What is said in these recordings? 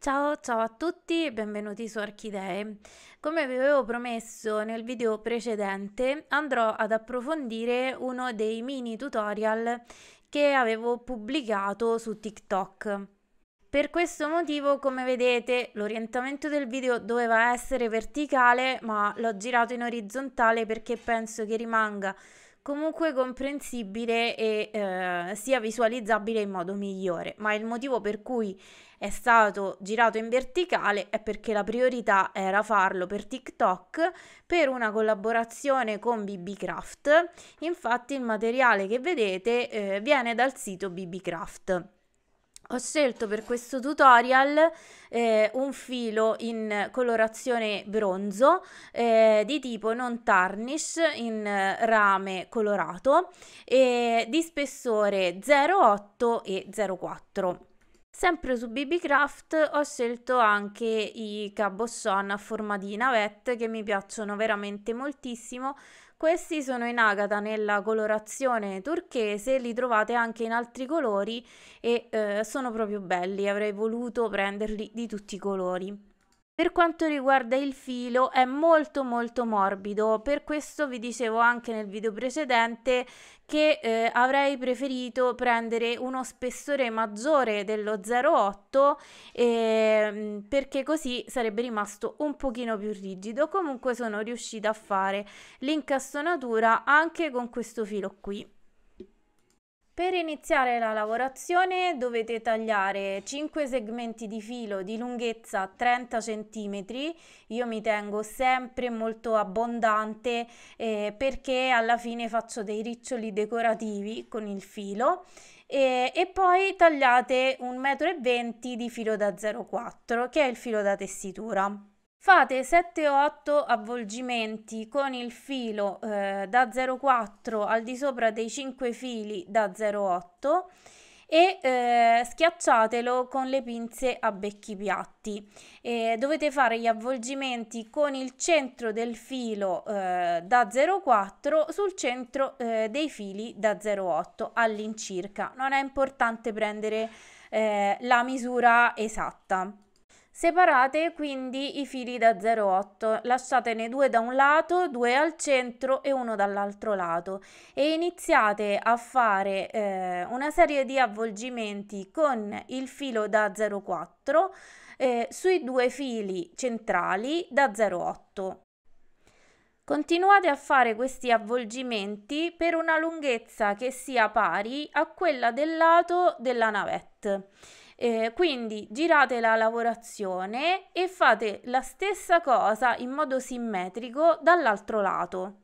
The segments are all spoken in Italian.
Ciao, ciao a tutti e benvenuti su Orchidee. Come vi avevo promesso nel video precedente, andrò ad approfondire uno dei mini tutorial che avevo pubblicato su TikTok. Per questo motivo, come vedete, l'orientamento del video doveva essere verticale, ma l'ho girato in orizzontale perché penso che rimanga comunque comprensibile e eh, sia visualizzabile in modo migliore. Ma il motivo per cui è stato girato in verticale è perché la priorità era farlo per TikTok per una collaborazione con BB Craft. Infatti il materiale che vedete eh, viene dal sito BB Craft. Ho scelto per questo tutorial eh, un filo in colorazione bronzo eh, di tipo non tarnish in rame colorato e di spessore 0,8 e 0,4. Sempre su BB Craft ho scelto anche i cabochon a forma di navette che mi piacciono veramente moltissimo. Questi sono in agata nella colorazione turchese, li trovate anche in altri colori e eh, sono proprio belli, avrei voluto prenderli di tutti i colori. Per quanto riguarda il filo è molto molto morbido, per questo vi dicevo anche nel video precedente che eh, avrei preferito prendere uno spessore maggiore dello 0,8 eh, perché così sarebbe rimasto un pochino più rigido. Comunque sono riuscita a fare l'incastonatura anche con questo filo qui. Per iniziare la lavorazione dovete tagliare 5 segmenti di filo di lunghezza 30 cm, io mi tengo sempre molto abbondante eh, perché alla fine faccio dei riccioli decorativi con il filo e, e poi tagliate 1,20 m di filo da 0,4 che è il filo da tessitura. Fate 7-8 avvolgimenti con il filo eh, da 0,4 al di sopra dei 5 fili da 0,8 e eh, schiacciatelo con le pinze a becchi piatti. E dovete fare gli avvolgimenti con il centro del filo eh, da 0,4 sul centro eh, dei fili da 0,8 all'incirca. Non è importante prendere eh, la misura esatta. Separate quindi i fili da 0,8, lasciatene due da un lato, due al centro e uno dall'altro lato e iniziate a fare eh, una serie di avvolgimenti con il filo da 0,4 eh, sui due fili centrali da 0,8. Continuate a fare questi avvolgimenti per una lunghezza che sia pari a quella del lato della navette. Eh, quindi girate la lavorazione e fate la stessa cosa in modo simmetrico dall'altro lato.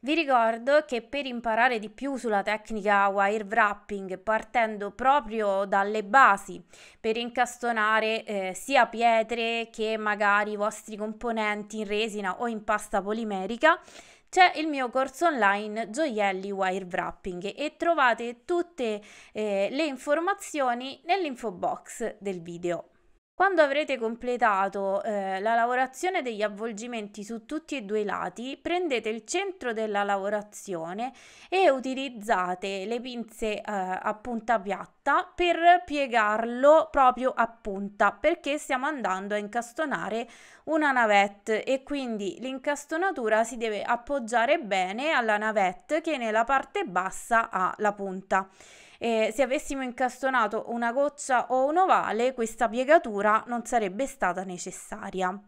Vi ricordo che per imparare di più sulla tecnica wire wrapping partendo proprio dalle basi per incastonare eh, sia pietre che magari i vostri componenti in resina o in pasta polimerica c'è il mio corso online Gioielli Wire Wrapping e trovate tutte eh, le informazioni nell'info box del video. Quando avrete completato eh, la lavorazione degli avvolgimenti su tutti e due i lati, prendete il centro della lavorazione e utilizzate le pinze eh, a punta piatta per piegarlo proprio a punta perché stiamo andando a incastonare una navette e quindi l'incastonatura si deve appoggiare bene alla navette che nella parte bassa ha la punta. E se avessimo incastonato una goccia o un ovale, questa piegatura non sarebbe stata necessaria.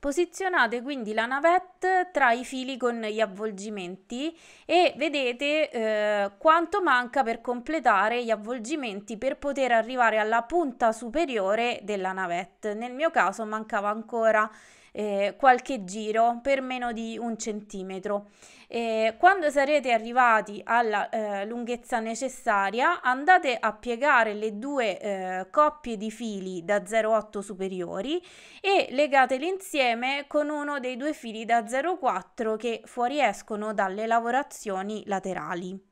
Posizionate quindi la navette tra i fili con gli avvolgimenti e vedete eh, quanto manca per completare gli avvolgimenti per poter arrivare alla punta superiore della navette. Nel mio caso mancava ancora eh, qualche giro per meno di un centimetro. Eh, quando sarete arrivati alla eh, lunghezza necessaria andate a piegare le due eh, coppie di fili da 0,8 superiori e legateli insieme con uno dei due fili da 0,4 che fuoriescono dalle lavorazioni laterali.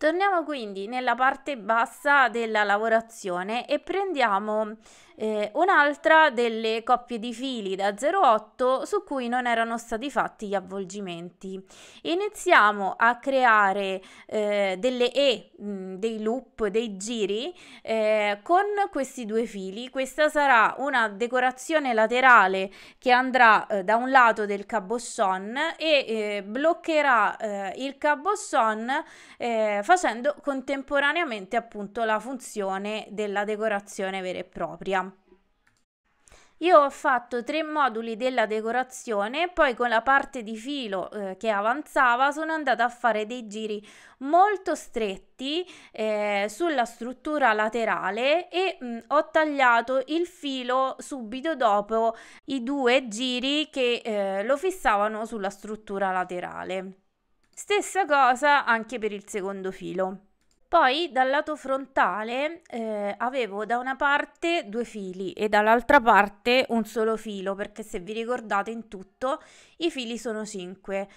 Torniamo quindi nella parte bassa della lavorazione e prendiamo eh, un'altra delle coppie di fili da 0,8 su cui non erano stati fatti gli avvolgimenti. Iniziamo a creare eh, delle E, mh, dei loop, dei giri eh, con questi due fili. Questa sarà una decorazione laterale che andrà eh, da un lato del cabochon e eh, bloccherà eh, il cabochon facendo contemporaneamente appunto la funzione della decorazione vera e propria. Io ho fatto tre moduli della decorazione, poi con la parte di filo eh, che avanzava sono andata a fare dei giri molto stretti eh, sulla struttura laterale e mh, ho tagliato il filo subito dopo i due giri che eh, lo fissavano sulla struttura laterale. Stessa cosa anche per il secondo filo. Poi dal lato frontale eh, avevo da una parte due fili e dall'altra parte un solo filo, perché se vi ricordate in tutto i fili sono 5.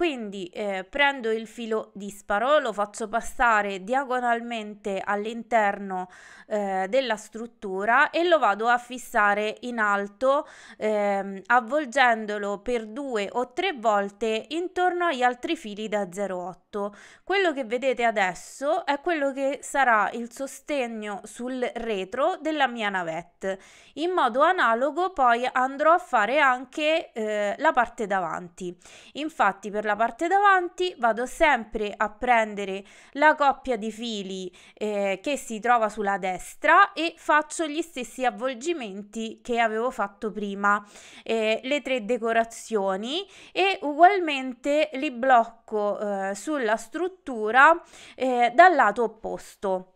Quindi eh, prendo il filo disparo, lo faccio passare diagonalmente all'interno eh, della struttura e lo vado a fissare in alto ehm, avvolgendolo per due o tre volte intorno agli altri fili da 0,8. Quello che vedete adesso è quello che sarà il sostegno sul retro della mia navette. In modo analogo poi andrò a fare anche eh, la parte davanti. Infatti per la parte davanti vado sempre a prendere la coppia di fili eh, che si trova sulla destra e faccio gli stessi avvolgimenti che avevo fatto prima, eh, le tre decorazioni e ugualmente li blocco eh, sulla struttura eh, dal lato opposto.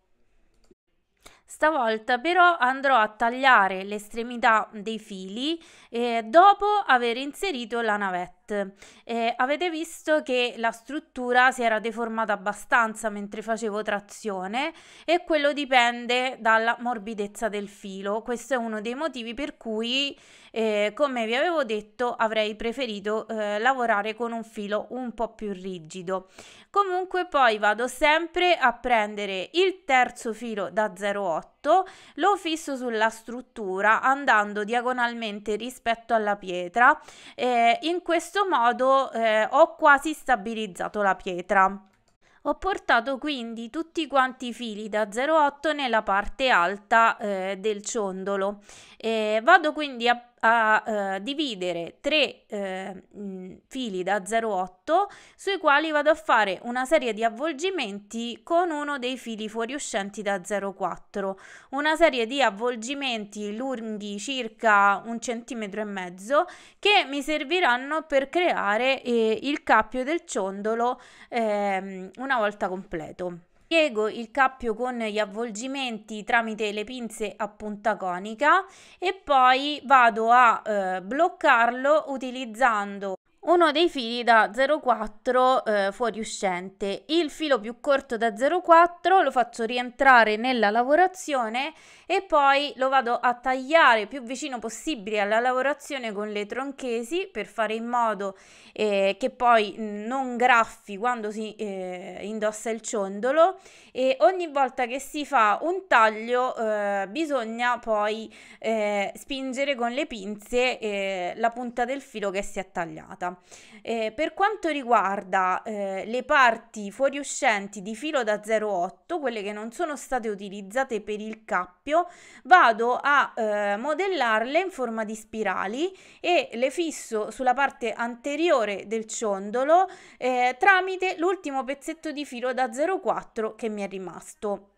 Stavolta però andrò a tagliare l'estremità dei fili eh, dopo aver inserito la navette. Eh, avete visto che la struttura si era deformata abbastanza mentre facevo trazione e quello dipende dalla morbidezza del filo. Questo è uno dei motivi per cui, eh, come vi avevo detto, avrei preferito eh, lavorare con un filo un po' più rigido. Comunque poi vado sempre a prendere il terzo filo da 0,8, lo fisso sulla struttura andando diagonalmente rispetto alla pietra. Eh, in questo modo eh, ho quasi stabilizzato la pietra. Ho portato quindi tutti quanti i fili da 0,8 nella parte alta eh, del ciondolo. Eh, vado quindi a a eh, dividere tre eh, fili da 0,8 sui quali vado a fare una serie di avvolgimenti con uno dei fili fuoriuscenti da 0,4 una serie di avvolgimenti lunghi circa un centimetro e mezzo che mi serviranno per creare eh, il cappio del ciondolo ehm, una volta completo Piego il cappio con gli avvolgimenti tramite le pinze a punta conica e poi vado a eh, bloccarlo utilizzando uno dei fili da 0,4 eh, fuoriuscente. Il filo più corto da 0,4 lo faccio rientrare nella lavorazione e poi lo vado a tagliare più vicino possibile alla lavorazione con le tronchesi per fare in modo eh, che poi non graffi quando si eh, indossa il ciondolo e ogni volta che si fa un taglio eh, bisogna poi eh, spingere con le pinze eh, la punta del filo che si è tagliata. Eh, per quanto riguarda eh, le parti fuoriuscenti di filo da 0,8, quelle che non sono state utilizzate per il cappio, vado a eh, modellarle in forma di spirali e le fisso sulla parte anteriore del ciondolo eh, tramite l'ultimo pezzetto di filo da 0,4 che mi è rimasto.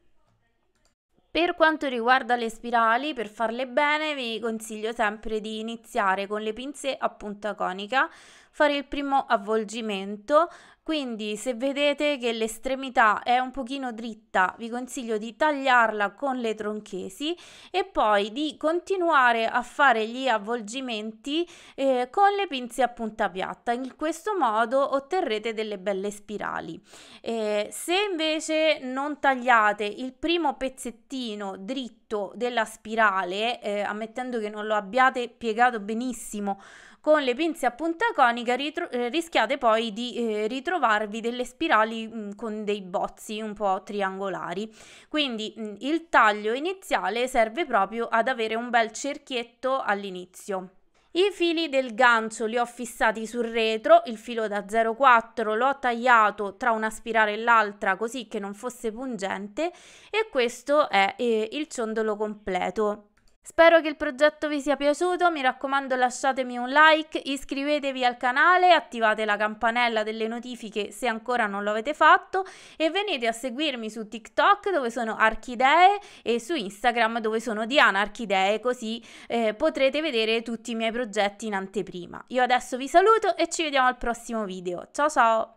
Per quanto riguarda le spirali, per farle bene vi consiglio sempre di iniziare con le pinze a punta conica, fare il primo avvolgimento, quindi se vedete che l'estremità è un pochino dritta, vi consiglio di tagliarla con le tronchesi e poi di continuare a fare gli avvolgimenti eh, con le pinze a punta piatta. In questo modo otterrete delle belle spirali. Eh, se invece non tagliate il primo pezzettino dritto della spirale, eh, ammettendo che non lo abbiate piegato benissimo con le pinze a punta conica rischiate poi di eh, ritrovarvi delle spirali mh, con dei bozzi un po' triangolari. Quindi mh, il taglio iniziale serve proprio ad avere un bel cerchietto all'inizio. I fili del gancio li ho fissati sul retro, il filo da 0,4 l'ho tagliato tra una spirale e l'altra così che non fosse pungente e questo è eh, il ciondolo completo. Spero che il progetto vi sia piaciuto, mi raccomando lasciatemi un like, iscrivetevi al canale, attivate la campanella delle notifiche se ancora non lo avete fatto e venite a seguirmi su TikTok dove sono Archidee e su Instagram dove sono Diana Archidee così eh, potrete vedere tutti i miei progetti in anteprima. Io adesso vi saluto e ci vediamo al prossimo video. Ciao ciao!